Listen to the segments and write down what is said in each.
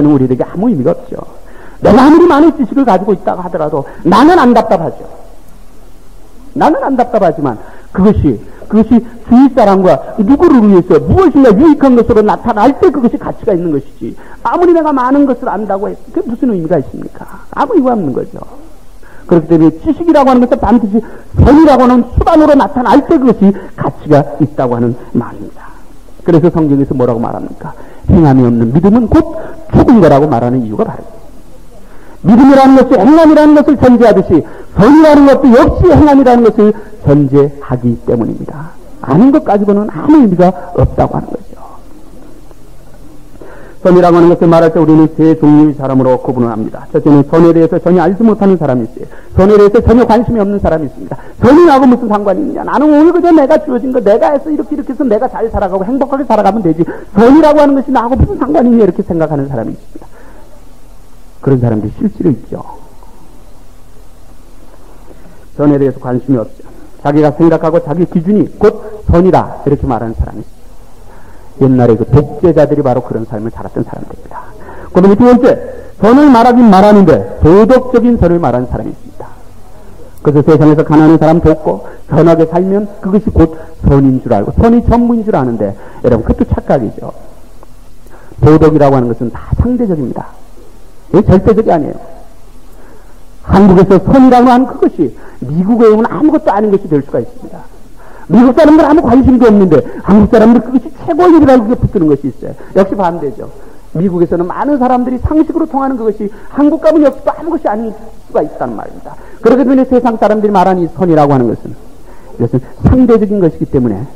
자체는 우리에게 아무 의미가 없죠. 내가 아무리 많은 지식을 가지고 있다고 하더라도 나는 안 답답하죠. 나는 안 답답하지만 그것이 그것이 주위 사람과 누구를 위해서 무엇인가 유익한 것으로 나타날 때 그것이 가치가 있는 것이지. 아무리 내가 많은 것을 안다고 해서 그게 무슨 의미가 있습니까? 아무 의미가 없는 거죠. 그렇기 때문에 지식이라고 하는 것은 반드시 선이라고 하는 수단으로 나타날 때 그것이 가치가 있다고 하는 말입니다. 그래서 성경에서 뭐라고 말합니까? 행함이 없는 믿음은 곧 죽은 거라고 말하는 이유가 바로 믿음이라는 것이 행함이라는 것을 전제하듯이 선이라는 것도 역시 행함이라는 것을 전제하기 때문입니다. 아는 것 가지고는 아무 의미가 없다고 하는 거죠. 선이라고 하는 것을 말할 때 우리는 세 종류의 사람으로 구분을 합니다. 첫째는 선에 대해서 전혀 알지 못하는 사람이 있어요. 선에 대해서 전혀 관심이 없는 사람이 있습니다. 선이 나하고 무슨 상관이 있냐. 나는 오늘 그저 내가 주어진 거 내가 해서 이렇게 이렇게 해서 내가 잘 살아가고 행복하게 살아가면 되지. 선이라고 하는 것이 나하고 무슨 상관이 있냐 이렇게 생각하는 사람이 있습니다. 그런 사람들이 실제로 있죠. 선에 대해서 관심이 없죠. 자기가 생각하고 자기 기준이 곧 선이다 이렇게 말하는 사람이 있습니다. 옛날에 그 독재자들이 바로 그런 삶을 살았던 사람들입니다. 그 다음에 두 번째, 선을 말하긴 말하는데 도덕적인 선을 말하는 사람이 있습니다. 그래서 세상에서 가난한 사람 돕고 선하게 살면 그것이 곧 선인 줄 알고 선이 전부인 줄 아는데 여러분 그것도 착각이죠. 도덕이라고 하는 것은 다 상대적입니다. 절대적이 아니에요. 한국에서 선이라고 하는 그것이 미국에 오면 아무것도 아닌 것이 될 수가 있습니다. 미국 사람들 아무 관심도 없는데 한국 사람들 그것이 최고의 일이라고 그게 붙드는 것이 있어요. 역시 반대죠. 미국에서는 많은 사람들이 상식으로 통하는 그것이 한국 가면 역시 또 아무 것이 아닐 수가 있다는 말입니다. 그렇기 때문에 세상 사람들이 말하는 이 선이라고 하는 것은 이것은 상대적인 것이기 때문에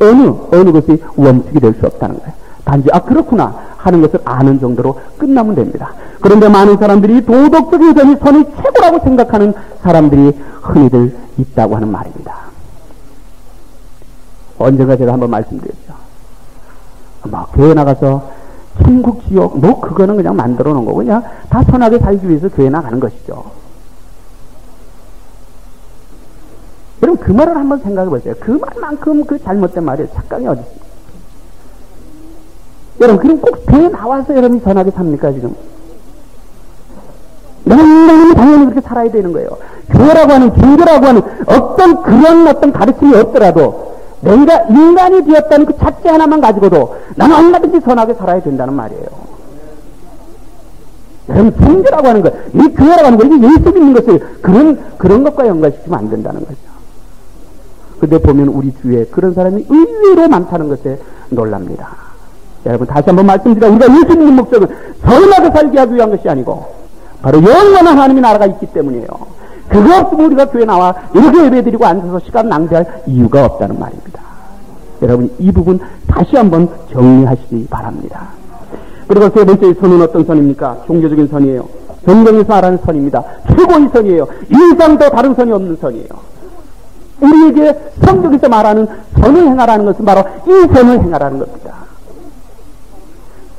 어느 어느 것이 원칙이 될 수 없다는 거예요. 단지 아 그렇구나 하는 것을 아는 정도로 끝나면 됩니다. 그런데 많은 사람들이 도덕적인 점이 선이 최고라고 생각하는 사람들이 흔히들 있다고 하는 말입니다. 언젠가 제가 한번 말씀드렸죠. 막 교회 나가서 천국 지옥 뭐 그거는 그냥 만들어 놓은 거고 그냥 다 선하게 살기 위해서 교회 나가는 것이죠. 여러분 그 말을 한번 생각해 보세요. 그 말만큼 그 잘못된 말이에요. 착각이 어디 있습니까? 여러분 그럼 꼭 교회 나와서 여러분이 선하게 삽니까 지금? 너무너무 당연히 그렇게 살아야 되는 거예요. 교회라고 하는 종교라고 하는 어떤 그런 어떤 가르침이 없더라도 내가 인간이 되었다는 그 자체 하나만 가지고도 나는 얼마든지 선하게 살아야 된다는 말이에요. 여러분, 종교라고 하는 것, 이 교회라고 하는 것, 이게 예수 믿는 것을 그런, 그런 것과 연관시키면 안 된다는 거죠. 근데 보면 우리 주위에 그런 사람이 의외로 많다는 것에 놀랍니다. 여러분, 다시 한번 말씀드려. 우리가 예수 믿는 목적은 선하게 살게 하기 위한 것이 아니고, 바로 영원한 하나님의 나라가 있기 때문이에요. 그거 없으면 우리가 교회 나와 이렇게 예배드리고 앉아서 시간 낭비할 이유가 없다는 말입니다. 여러분 이 부분 다시 한번 정리하시기 바랍니다. 그리고 세 번째 선은 어떤 선입니까? 종교적인 선이에요. 성경에서 말하는 선입니다. 최고의 선이에요. 인상도 다른 선이 없는 선이에요. 우리에게 성경에서 말하는 선을 행하라는 것은 바로 이 선을 행하라는 겁니다.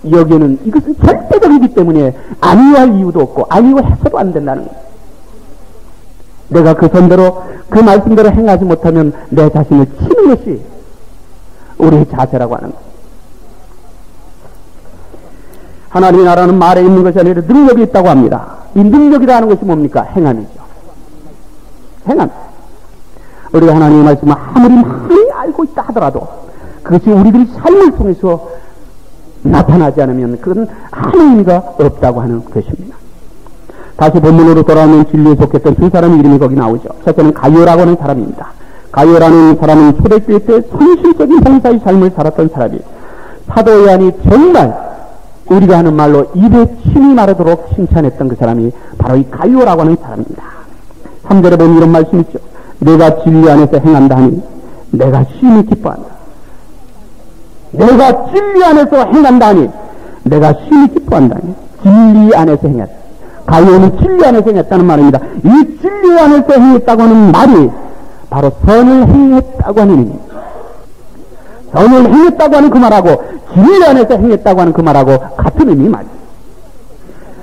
여기에는 이것은 절대적이기 때문에 아니할 이유도 없고 아니고 해서도 안 된다는 거예요. 내가 그 선대로 그 말씀대로 행하지 못하면 내 자신을 치는 것이 우리의 자세라고 하는 것. 하나님의 나라는 말에 있는 것이 아니라 능력이 있다고 합니다. 이 능력이라는 것이 뭡니까? 행함이죠. 행함. 우리가 하나님의 말씀을 아무리 많이 알고 있다 하더라도 그것이 우리들의 삶을 통해서 나타나지 않으면 그건 아무 의미가 없다고 하는 것입니다. 다시 본문으로 돌아오면 진리에 속했던 두 사람의 이름이 거기 나오죠. 첫째는 가요라고 하는 사람입니다. 가요라는 사람은 초대교회 때 손실적인 봉사의 삶을 살았던 사람이 사도 요한이 정말 우리가 하는 말로 입에 침이 마르도록 칭찬했던 그 사람이 바로 이 가요라고 하는 사람입니다. 3절에 보면 이런 말씀 있죠. 내가 진리 안에서 행한다 하니 내가 심히 기뻐한다. 내가 진리 안에서 행한다 하니 내가 심히 기뻐한다. 진리 안에서 행했다. 가요는 진리 안에서 행했다는 말입니다. 이 진리 안에서 행했다고 하는 말이 바로 선을 행했다고 하는 의미입니다. 선을 행했다고 하는 그 말하고 진리 안에서 행했다고 하는 그 말하고 같은 의미 말이에요.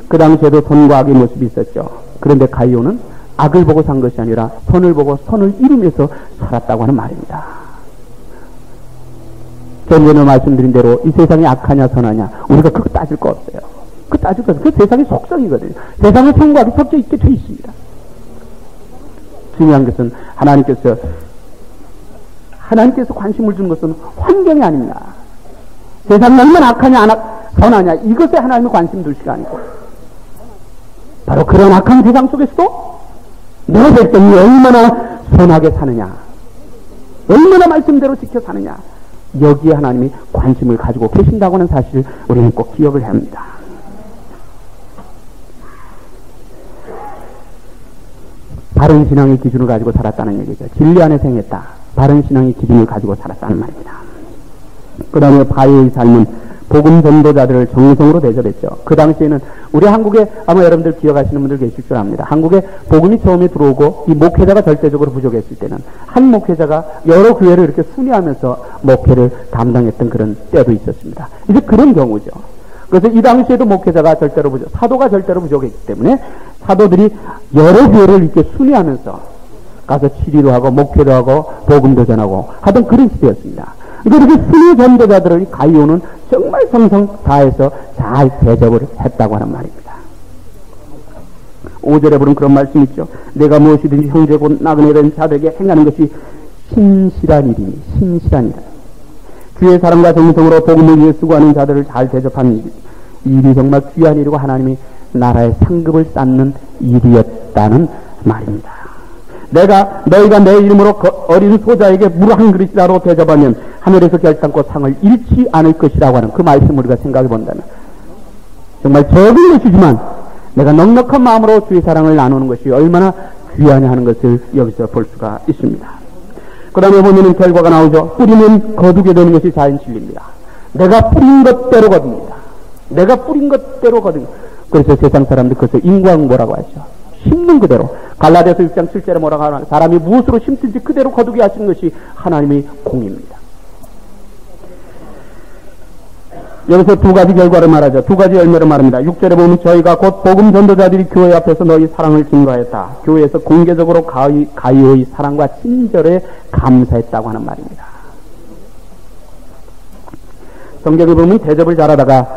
그 당시에도 선과 악의 모습이 있었죠. 그런데 가이오는 악을 보고 산 것이 아니라 선을 보고 선을 이루면서 살았다고 하는 말입니다. 전전에 말씀드린 대로 이 세상이 악하냐 선하냐 우리가 그거 따질 거 없어요. 그 따지거든요. 그 세상의 속성이거든요. 세상을 통과하기 섞여 있게 돼 있습니다. 중요한 것은 하나님께서 하나님께서 관심을 주는 것은 환경이 아닙니다. 세상이 얼마나 악하냐, 안 악, 선하냐, 이것에 하나님이 관심 둘 시간이고. 바로 그런 악한 세상 속에서도 내 백성이 얼마나 선하게 사느냐, 얼마나 말씀대로 지켜 사느냐, 여기에 하나님이 관심을 가지고 계신다고 하는 사실을 우리는 꼭 기억을 해야 합니다. 바른 신앙의 기준을 가지고 살았다는 얘기죠. 진리 안에 생했다. 바른 신앙의 기준을 가지고 살았다는 말입니다. 그 다음에 바위의 삶은 복음 전도자들을 정성으로 대접했죠. 그 당시에는 우리 한국에 아마 여러분들 기억하시는 분들 계실 줄 압니다. 한국에 복음이 처음에 들어오고 이 목회자가 절대적으로 부족했을 때는 한 목회자가 여러 교회를 이렇게 순회하면서 목회를 담당했던 그런 때도 있었습니다. 이제 그런 경우죠. 그래서 이 당시에도 목회자가 절대로 부족, 사도가 절대로 부족했기 때문에 사도들이 여러 교회를 이렇게 순회하면서 가서 치리도 하고 목회도 하고 복음도 전하고 하던 그런 시대였습니다. 그러니까 이렇게 순위 전도자들을 가이오는 정말 성성 다해서 잘 대접을 했다고 하는 말입니다. 5절에 보면 그런 말씀 있죠. 내가 무엇이든지 형제 곧 나그네 된 자들에게 행하는 것이 신실한 일이니 신실한 일. 주의 사랑과 정성으로 복음을 위해 수고하는 자들을 잘 일. 일이 정말 귀한 일이고 하나님이 나라의 상급을 쌓는 일이었다는 말입니다. 내가 너희가 내 이름으로 어린 소자에게 물 한 그릇이라도 대접하면 하늘에서 결단코 상을 잃지 않을 것이라고 하는 그 말씀을 우리가 생각해 본다면 정말 적은 것이지만 내가 넉넉한 마음으로 주의 사랑을 나누는 것이 얼마나 귀하냐 하는 것을 여기서 볼 수가 있습니다. 그 다음에 보면은 결과가 나오죠. 뿌리면 거두게 되는 것이 자연 진리입니다. 내가 뿌린 것대로 거둡니다. 내가 뿌린 것대로 거둡니다. 그래서 세상 사람들 그것을 인광보라고 하죠. 심는 그대로. 갈라디아서 6장 7절에 뭐라고 하나 사람이 무엇으로 심든지 그대로 거두게 하시는 것이 하나님의 공입니다. 여기서 두 가지 결과를 말하죠. 두 가지 열매를 말합니다. 6절에 보면 저희가 곧 복음 전도자들이 교회 앞에서 너희 사랑을 증거하였다. 교회에서 공개적으로 가히, 가히의 사랑과 친절에 감사했다고 하는 말입니다. 성경에 보면 대접을 잘하다가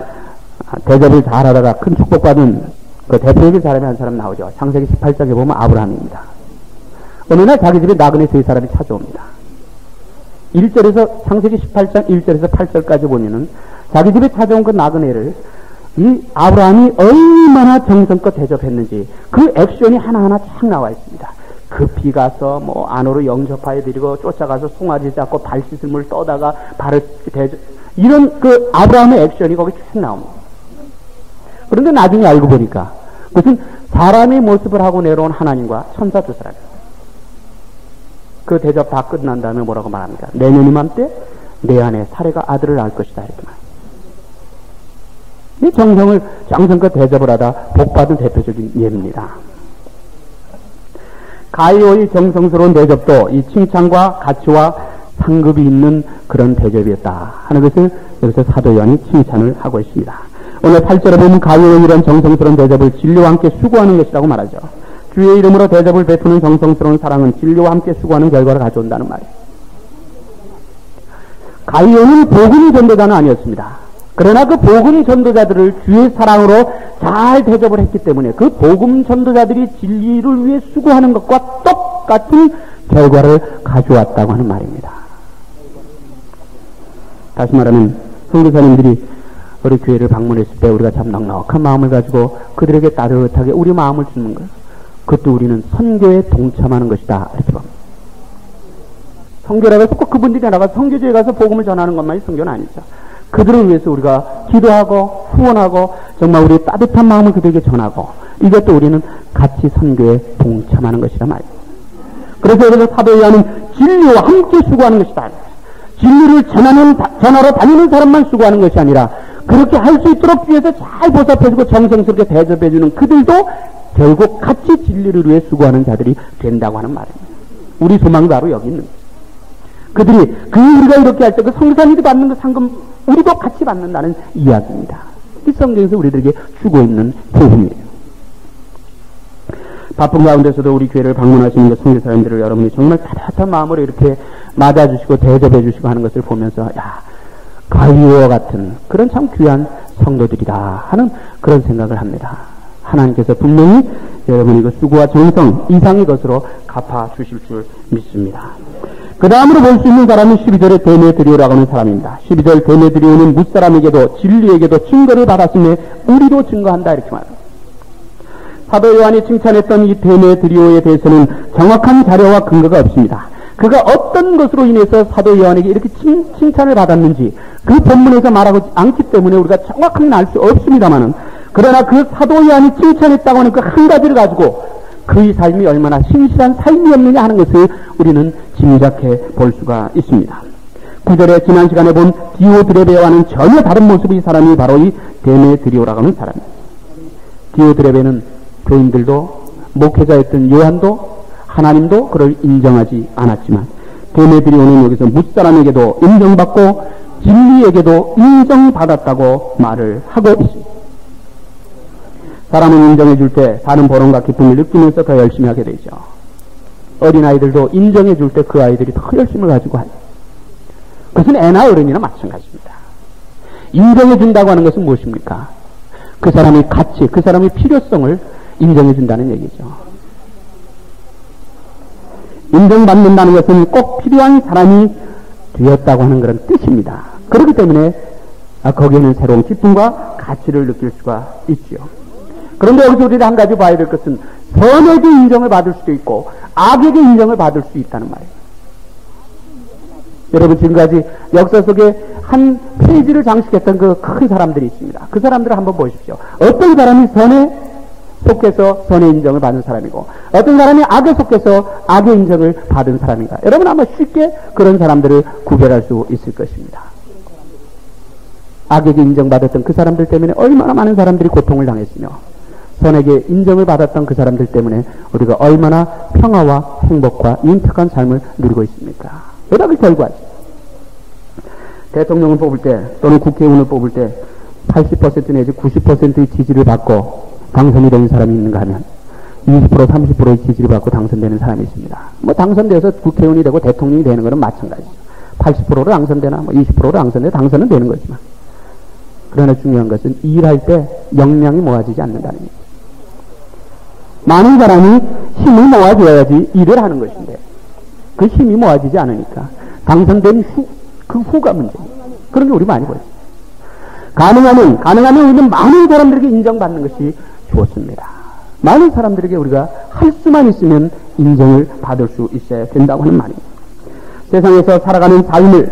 대접을 잘하다가 큰 축복받은 그 대표적인 사람이 한 사람 나오죠. 창세기 18장에 보면 아브라함입니다. 어느 날 자기 집에 나그네 세 사람이 찾아옵니다. 1절에서 창세기 18장 1절에서 8절까지 보면은 자기 집에 찾아온 그 나그네를 이 아브라함이 얼마나 정성껏 대접했는지 그 액션이 하나하나 쫙 나와 있습니다. 급히 가서 뭐 안으로 영접하여 드리고 쫓아가서 송아지 잡고 발 씻을 물 떠다가 발을 대접 이런 그 아브라함의 액션이 거기 쭉 나옵니다. 그런데 나중에 알고 보니까 그것은 사람의 모습을 하고 내려온 하나님과 천사 두 사람. 그 대접 다 끝난 다음에 뭐라고 말합니까? 내년 이맘때 내 안에 사례가 아들을 낳을 것이다. 이렇게 말. 이 정성을 정성껏 대접을 하다 복받은 대표적인 예입니다. 가이오의 정성스러운 대접도 이 칭찬과 가치와 상급이 있는 그런 대접이었다 하는 것을 여기서 사도 요한이 칭찬을 하고 있습니다. 오늘 8절에 보면 가이오의 이런 정성스러운 대접을 진리와 함께 수고하는 것이라고 말하죠. 주의 이름으로 대접을 베푸는 정성스러운 사랑은 진리와 함께 수고하는 결과를 가져온다는 말이에요. 가이오는 복음 전도자는 아니었습니다. 그러나 그 복음 전도자들을 주의 사랑으로 잘 대접을 했기 때문에 그 복음 전도자들이 진리를 위해 수고하는 것과 똑같은 결과를 가져왔다고 하는 말입니다. 다시 말하면 선교사님들이 우리 교회를 방문했을 때 우리가 참 넉넉한 마음을 가지고 그들에게 따뜻하게 우리 마음을 주는 것. 그것도 우리는 선교에 동참하는 것이다. 이렇게 봅니다. 선교라고 해서 꼭 그분들이 나가서 선교지에 가서 복음을 전하는 것만이 선교는 아니죠. 그들을 위해서 우리가 기도하고 후원하고 정말 우리 따뜻한 마음을 그들에게 전하고 이것도 우리는 같이 선교에 동참하는 것이라 말이에요. 그래서 여기서 사도요한은 진리와 함께 수고하는 것이다. 진리를 전하는, 전하러 다니는 사람만 수고하는 것이 아니라 그렇게 할 수 있도록 뒤에서 잘 보살펴주고 정성스럽게 대접해주는 그들도 결국 같이 진리를 위해 수고하는 자들이 된다고 하는 말입니다. 우리 소망이 바로 여기 있는. 그들이 그 우리가 이렇게 할 때 그 성산이도 받는 그 상금 우리도 같이 받는다는 이야기입니다. 이 성경에서 우리들에게 주고 있는 교훈이에요. 바쁜 가운데서도 우리 교회를 방문하시는 성교사님들을 여러분이 정말 따뜻한 마음으로 이렇게 맞아주시고 대접해 주시고 하는 것을 보면서 야 가위와 같은 그런 참 귀한 성도들이다 하는 그런 생각을 합니다. 하나님께서 분명히 여러분이 그 수고와 정성 이상의 것으로 갚아 주실 줄 믿습니다. 그 다음으로 볼 수 있는 사람은 12절의 데메드리오라고 하는 사람입니다. 12절 데메드리오는 무사람에게도 진리에게도 증거를 받았음에 우리도 증거한다 이렇게 말합니다. 사도 요한이 칭찬했던 이 데메드리오에 대해서는 정확한 자료와 근거가 없습니다. 그가 어떤 것으로 인해서 사도 요한에게 이렇게 칭, 찬을 받았는지 그 본문에서 말하고 않기 때문에 우리가 정확하게 알 수 없습니다만은 그러나 그 사도 요한이 칭찬했다고 하는 그 한 가지를 가지고 그의 삶이 얼마나 신실한 삶이었느냐 하는 것을 우리는 짐작해 볼 수가 있습니다. 구절에 지난 시간에 본 디오드레베와는 전혀 다른 모습의 사람이 바로 이 데메드리오라고 하는 사람입니다. 디오드레베는 교인들도 목회자였던 요한도 하나님도 그를 인정하지 않았지만 데메드리오는 여기서 무사람에게도 인정받고 진리에게도 인정받았다고 말을 하고 있습니다. 사람은 인정해 줄 때 사는 보람과 기쁨을 느끼면서 더 열심히 하게 되죠. 어린아이들도 인정해 줄 때 그 아이들이 더 열심을 가지고 하요. 그것은 애나 어른이나 마찬가지입니다. 인정해 준다고 하는 것은 무엇입니까? 그 사람의 가치, 그 사람의 필요성을 인정해 준다는 얘기죠. 인정받는다는 것은 꼭 필요한 사람이 되었다고 하는 그런 뜻입니다. 그렇기 때문에 거기에는 새로운 기쁨과 가치를 느낄 수가 있지요. 그런데 여기서 우리가 한 가지 봐야 될 것은 선에게 인정을 받을 수도 있고 악에게 인정을 받을 수 있다는 말이에요. 여러분 지금까지 역사 속에 한 페이지를 장식했던 그 큰 사람들이 있습니다. 그 사람들을 한번 보십시오. 어떤 사람이 선에 속해서 선의 인정을 받는 사람이고 어떤 사람이 악에 속해서 악의 인정을 받은 사람인가. 여러분 아마 쉽게 그런 사람들을 구별할 수 있을 것입니다. 악에게 인정받았던 그 사람들 때문에 얼마나 많은 사람들이 고통을 당했으며 선에게 인정을 받았던 그 사람들 때문에 우리가 얼마나 평화와 행복과 윤택한 삶을 누리고 있습니까? 여러 결과지. 대통령을 뽑을 때 또는 국회의원을 뽑을 때 80% 내지 90%의 지지를 받고 당선이 되는 사람이 있는가 하면 20% 30%의 지지를 받고 당선되는 사람이 있습니다. 뭐 당선돼서 국회의원이 되고 대통령이 되는 것은 마찬가지죠. 80%로 당선되나 뭐 20%로 당선돼 당선은 되는 거지만 그러나 중요한 것은 일할 때 역량이 모아지지 않는다는 얘기. 많은 사람이 힘을 모아줘야지 일을 하는 것인데 그 힘이 모아지지 않으니까 당선된 후, 그 후가 문제입니다. 그런 게 우리 많이 보여요. 가능하면, 가능하면 우리는 많은 사람들에게 인정받는 것이 좋습니다. 많은 사람들에게 우리가 할 수만 있으면 인정을 받을 수 있어야 된다고 하는 말입니다. 세상에서 살아가는 삶을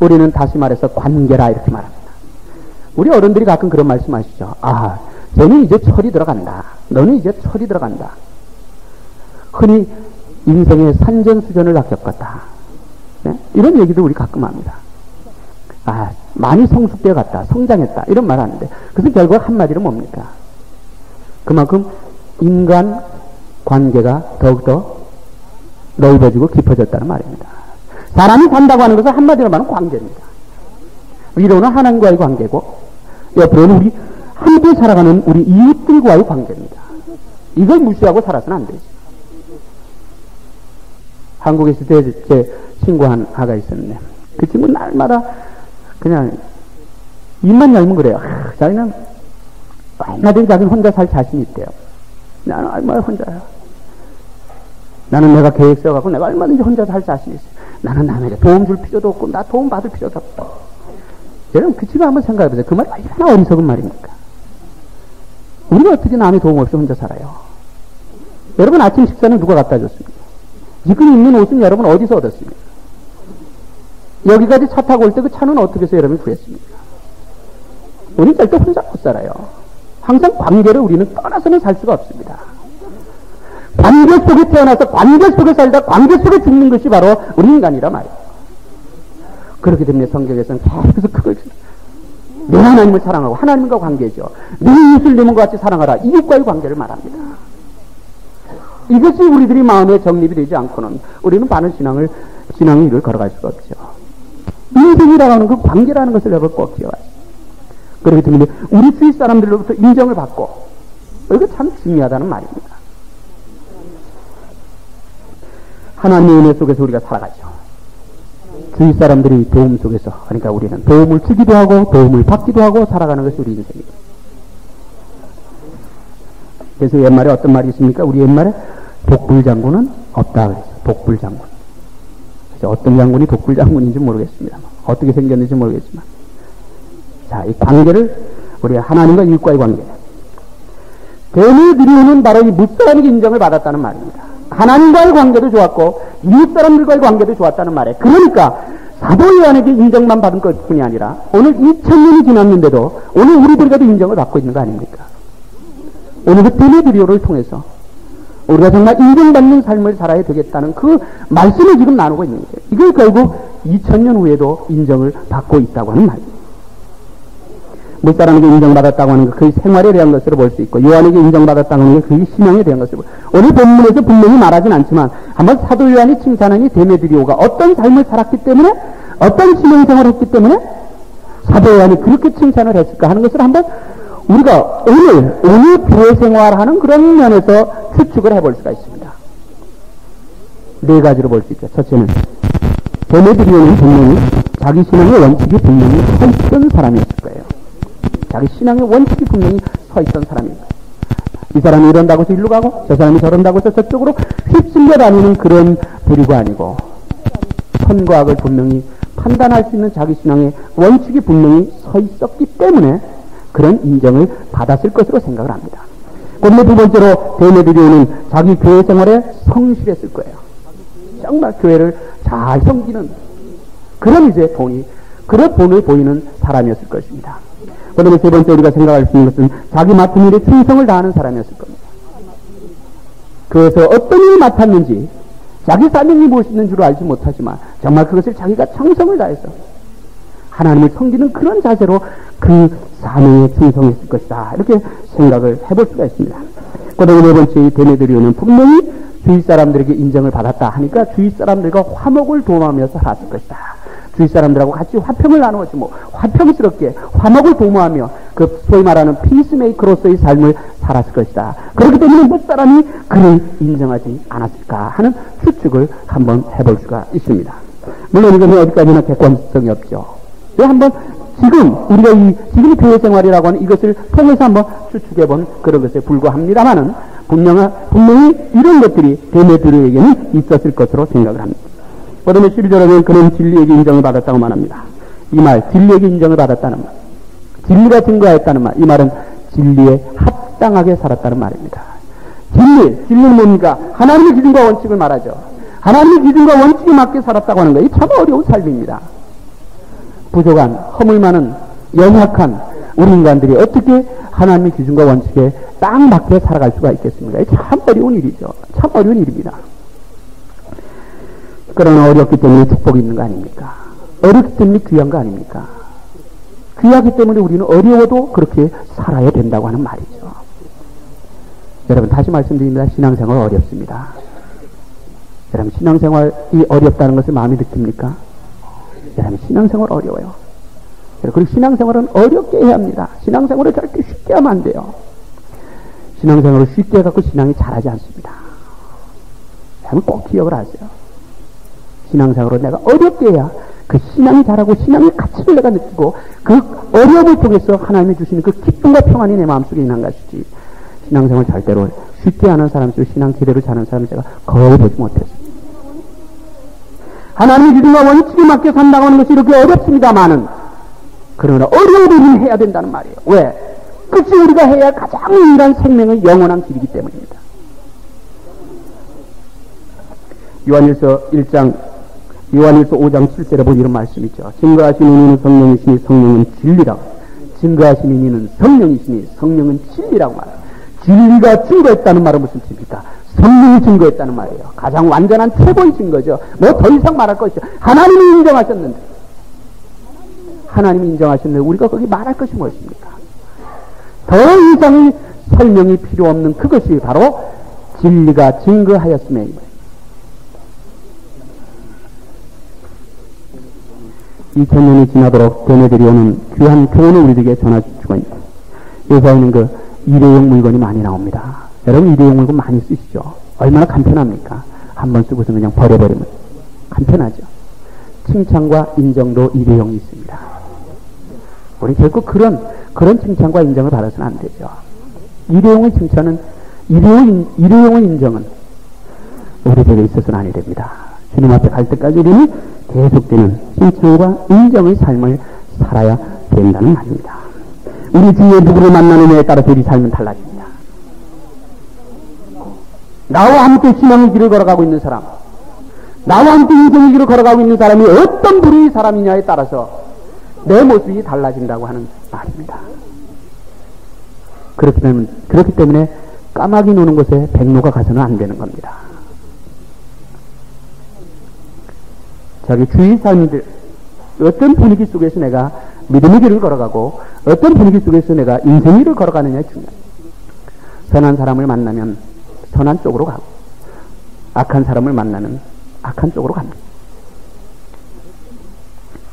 우리는 다시 말해서 관계라 이렇게 말합니다. 우리 어른들이 가끔 그런 말씀 하시죠. 아, 너는 이제 철이 들어간다. 너는 이제 철이 들어간다. 흔히 인생의 산전수전을 겪었다. 네? 이런 얘기도 우리 가끔 합니다. 아, 많이 성숙되어 갔다. 성장했다. 이런 말 하는데, 그것은 결국 한마디로 뭡니까? 그만큼 인간 관계가 더욱더 넓어지고 깊어졌다는 말입니다. 사람이 산다고 하는 것은 한마디로 말하면 관계입니다. 위로는 하나님과의 관계고, 옆으로는 우리 함께 살아가는 우리 이웃들과의 관계입니다. 이걸 무시하고 살아서는 안 되지. 한국에 있을 때 제 친구 한 아가 있었는데, 그 친구 날마다 그냥 입만 열면 그래요. 아, 자기는 얼마든지 자기는 혼자 살 자신이 있대요. 나는 얼마나 혼자야. 나는 내가 계획 세워갖고 내가 얼마든지 혼자 살 자신이 있어. 나는 남에게 도움 줄 필요도 없고 나 도움 받을 필요도 없다. 여러분 그 집에 한번 생각해보세요. 그 말이 얼마나 어리석은 말입니까? 우리가 어떻게 남의 도움 없이 혼자 살아요? 여러분 아침 식사는 누가 갖다 줬습니까? 지금 입는 옷은 여러분 어디서 얻었습니까? 여기까지 차 타고 올 때 그 차는 어떻게 해서 여러분이 구했습니까? 우리는 절대 혼자 못 살아요. 항상 관계를 우리는 떠나서는 살 수가 없습니다. 관계 속에 태어나서 관계 속에 살다 관계 속에 죽는 것이 바로 우리 인간이라 말이에요. 그렇기 때문에 성경에서는 계속해서 그걸 내 하나님을 사랑하고 하나님과 관계죠. 내 이웃을 내몸과 같이 사랑하라. 이웃과의 관계를 말합니다. 이것이 우리들이 마음에 정립이 되지 않고는 우리는 바른 신앙을 신앙의 일을 걸어갈 수가 없죠. 인생이라고 하는 그 관계라는 것을 여러분 꼭 기억하세요. 그렇기 때문에 우리 주위 사람들로부터 인정을 받고 이거 참 중요하다는 말입니다. 하나님의 은혜 속에서 우리가 살아가죠. 주위 사람들이 도움 속에서 그러니까 우리는 도움을 주기도 하고 도움을 받기도 하고 살아가는 것이 우리 인생입니다. 그래서 옛말에 어떤 말이 있습니까? 우리 옛말에 독불장군은 없다 그랬어요. 독불장군. 그래서 어떤 장군이 독불장군인지 모르겠습니다. 어떻게 생겼는지 모르겠지만. 자, 이 관계를 우리 하나님과 이웃과의 관계. 데메드리오는 바로 이 무사람에게 인정을 받았다는 말입니다. 하나님과의 관계도 좋았고 이웃 사람들과의 관계도 좋았다는 말에 그러니까 사도 요한에게 인정만 받은 것뿐이 아니라 오늘 2000년이 지났는데도 오늘 우리들과도 인정을 받고 있는 거 아닙니까? 오늘 그 데메드리오를 통해서 우리가 정말 인정받는 삶을 살아야 되겠다는 그 말씀을 지금 나누고 있는 거예요. 이게 결국 2000년 후에도 인정을 받고 있다고 하는 말입니다. 무사람에게 인정받았다고 하는 것, 그의 생활에 대한 것으로 볼 수 있고, 요한에게 인정받았다고 하는 것, 그의 신앙에 대한 것으로 볼 오늘 본문에서 분명히 말하진 않지만, 한번 사도 요한이 칭찬하니 데메드리오가 어떤 삶을 살았기 때문에, 어떤 신앙생활을 했기 때문에, 사도 요한이 그렇게 칭찬을 했을까 하는 것을 한번 우리가 오늘, 오늘 교회 생활하는 그런 면에서 추측을 해볼 수가 있습니다. 네 가지로 볼 수 있죠. 첫째는, 데메드리오는 분명히 자기 신앙의 원칙이 분명히 서 있던 사람이었을 거예요. 자기 신앙의 원칙이 분명히 서 있던 사람입니다. 이 사람이 이런다고 해서 일로 가고 저 사람이 저런다고 해서 저쪽으로 휩쓸려 다니는 그런 부류가 아니고 선과 악을 분명히 판단할 수 있는 자기 신앙의 원칙이 분명히 서 있었기 때문에 그런 인정을 받았을 것으로 생각을 합니다. 그런데 두 번째로 데메드리오는 자기 교회 생활에 성실했을 거예요. 정말 교회를 잘 섬기는 그런 이제 본이 그런 본을 보이는 사람이었을 것입니다. 그 다음에 세 번째 우리가 생각할 수 있는 것은 자기 맡은 일에 충성을 다하는 사람이었을 겁니다. 그래서 어떤 일을 맡았는지 자기 사명이 무엇있는 줄 알지 못하지만 정말 그것을 자기가 충성을 다해서 하나님을 섬기는 그런 자세로 그 사명에 충성했을 것이다. 이렇게 생각을 해볼 수가 있습니다. 그 다음에 네 번째 데메드리오는 분명히 주위 사람들에게 인정을 받았다 하니까 주위 사람들과 화목을 도모하며 살았을 것이다. 주위 사람들하고 같이 화평을 나누었지 뭐 화평스럽게 화목을 도모하며 그 소위 말하는 피스메이커로서의 삶을 살았을 것이다. 그렇기 때문에 몇 사람이 그를 인정하지 않았을까 하는 추측을 한번 해볼 수가 있습니다. 물론 이거는 어디까지나 객관성이 없죠. 한번 지금 우리가 이 지금 교회 생활이라고 하는 이것을 통해서 한번 추측해 본 그런 것에 불과합니다만은 분명히 이런 것들이 데메드르에게는 있었을 것으로 생각을 합니다. 그 다음에 12절에는 그는 진리에게 인정을 받았다고 말합니다. 이 말, 진리에게 인정을 받았다는 말. 진리가 증거하였다는 말. 이 말은 진리에 합당하게 살았다는 말입니다. 진리, 진리는 뭡니까? 하나님의 기준과 원칙을 말하죠. 하나님의 기준과 원칙에 맞게 살았다고 하는 거예요. 참 어려운 삶입니다. 부족한, 허물 많은, 연약한 우리 인간들이 어떻게 하나님의 기준과 원칙에 딱 맞게 살아갈 수가 있겠습니까? 참 어려운 일이죠. 참 어려운 일입니다. 그러나 어렵기 때문에 축복이 있는 거 아닙니까? 어렵기 때문에 귀한 거 아닙니까? 귀하기 때문에 우리는 어려워도 그렇게 살아야 된다고 하는 말이죠. 여러분 다시 말씀드립니다. 신앙생활 어렵습니다. 여러분 신앙생활이 어렵다는 것을 마음에 느낍니까? 여러분 신앙생활 어려워요. 그리고 신앙생활은 어렵게 해야 합니다. 신앙생활을 저렇게 쉽게 하면 안 돼요. 신앙생활을 쉽게 해갖고 신앙이 잘하지 않습니다. 여러분 꼭 기억을 하세요. 신앙생활로 내가 어렵게 해야 그 신앙이 자라고 신앙의 가치를 내가 느끼고 그 어려움을 통해서 하나님이 주시는 그 기쁨과 평안이 내 마음속에 있는 것이지 신앙생활 절대로 쉽게 하는 사람 중 신앙 제대로 자는 사람을 제가 거의 보지 못했습니다. 하나님의 기준과 원칙에 맞게 산다고 하는 것이 이렇게 어렵습니다만은 그러나 우리는 해야 된다는 말이에요. 왜? 그것이 우리가 해야 가장 유일한 생명의 영원한 길이기 때문입니다. 요한일서 1장 요한일서 5장 7절에 보면 이런 말씀이 있죠. 증거하신 이는 성령이시니 성령은 진리라. 증거하신 이는 성령이시니 성령은 진리라고 말해요. 진리가 증거했다는 말은 무슨 뜻입니까? 성령이 증거했다는 말이에요. 가장 완전한 최고의 증거죠. 뭐 더 이상 말할 것이죠. 하나님이 인정하셨는데. 하나님이 인정하셨는데 우리가 거기 말할 것이 무엇입니까? 더 이상의 설명이 필요 없는 그것이 바로 진리가 증거하였음에 2000년이 지나도록 되뇌들이 오는 귀한 교훈을 우리에게 전해주고 있습니다. 요사에는 그 일회용 물건이 많이 나옵니다. 여러분 일회용 물건 많이 쓰시죠? 얼마나 간편합니까? 한 번 쓰고서 그냥 버려버리면 간편하죠. 칭찬과 인정도 일회용이 있습니다. 우리 결코 그런 그런 칭찬과 인정을 받아서는 안 되죠. 일회용의 칭찬은 일회용, 일회용의 인정은 우리에게 있어서는 아니 됩니다. 주님 앞에 갈 때까지 우리는 계속되는 칭찬과 인정의 삶을 살아야 된다는 말입니다. 우리 주위에 누구를 만나느냐에 따라서 우리 삶은 달라집니다. 나와 함께 신앙의 길을 걸어가고 있는 사람, 나와 함께 인생의 길을 걸어가고 있는 사람이 어떤 부류의 사람이냐에 따라서 내 모습이 달라진다고 하는 말입니다. 그렇기 때문에, 그렇기 때문에 까마귀 노는 곳에 백로가 가서는 안 되는 겁니다. 자기 주위 삶들, 어떤 분위기 속에서 내가 믿음의 길을 걸어가고 어떤 분위기 속에서 내가 인생의 길을 걸어가느냐에 중요합니다. 선한 사람을 만나면 선한 쪽으로 가고 악한 사람을 만나면 악한 쪽으로 갑니다.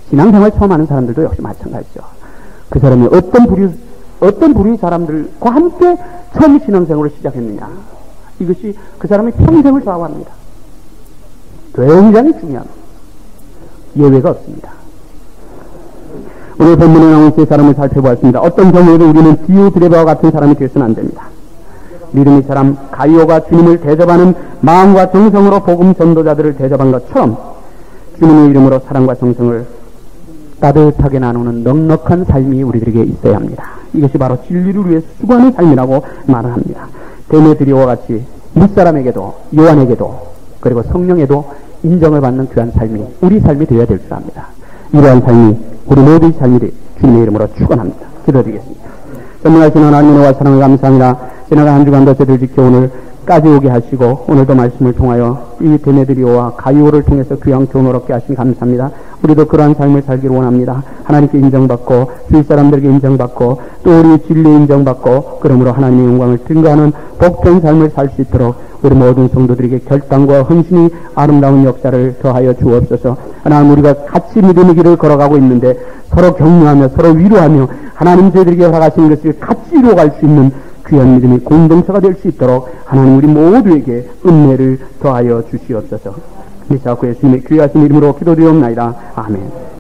신앙생활 처음 하는 사람들도 역시 마찬가지죠. 그 사람이 어떤 부류, 어떤 부류의 사람들과 함께 처음 신앙생활을 시작했느냐. 이것이 그 사람의 평생을 좌우합니다. 굉장히 중요한 예외가 없습니다. 오늘 본문에 나온 세 사람을 살펴보았습니다. 어떤 경우에도 우리는 디오 드레바와 같은 사람이 되어서는 안 됩니다. 믿음의 사람 가이오가 주님을 대접하는 마음과 정성으로 복음 전도자들을 대접한 것처럼 주님의 이름으로 사랑과 정성을 따뜻하게 나누는 넉넉한 삶이 우리들에게 있어야 합니다. 이것이 바로 진리를 위해 수고하는 삶이라고 말을 합니다. 데메드리오와 같이 밑사람에게도 요한에게도 그리고 성령에도 인정을 받는 귀한 삶이 우리 삶이 되어야 될 줄 압니다. 이러한 삶이 우리 모두의 삶이 주님의 이름으로 축원합니다. 기도드리겠습니다. 전능하신 하나님 은혜와 사랑을 감사합니다. 지나간 한 주간도 저들 지켜 오늘까지 오게 하시고 오늘도 말씀을 통하여 이 데메드리오와 가이오를 통해서 귀한 교훈을 얻게 하신 감사합니다. 우리도 그러한 삶을 살기를 원합니다. 하나님께 인정받고 주위 사람들에게 인정받고 또 우리 진리 인정받고 그러므로 하나님의 영광을 증거하는 복된 삶을 살 수 있도록 우리 모든 성도들에게 결단과 헌신이 아름다운 역사를 더하여 주옵소서. 하나님 우리가 같이 믿음의 길을 걸어가고 있는데 서로 격려하며 서로 위로하며 하나님 저희들에게 허락하신 것을 같이 이루어갈 수 있는 귀한 믿음의 공동체가 될 수 있도록 하나님 우리 모두에게 은혜를 더하여 주시옵소서. 미사고 예수님의 귀하신 이름으로 기도드리옵나이다. 아멘.